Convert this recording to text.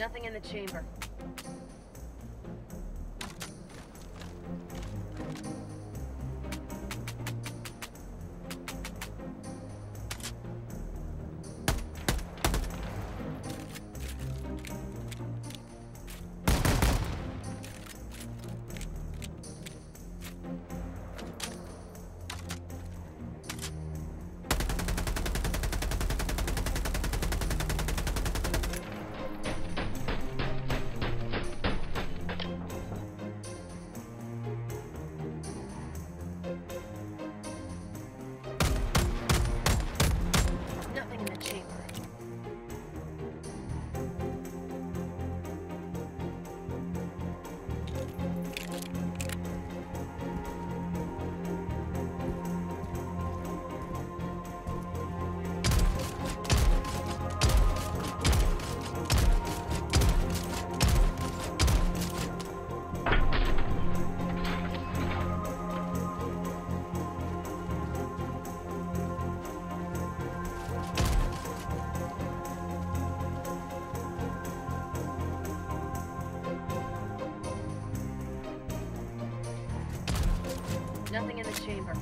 Nothing in the chamber. Nothing in the chamber.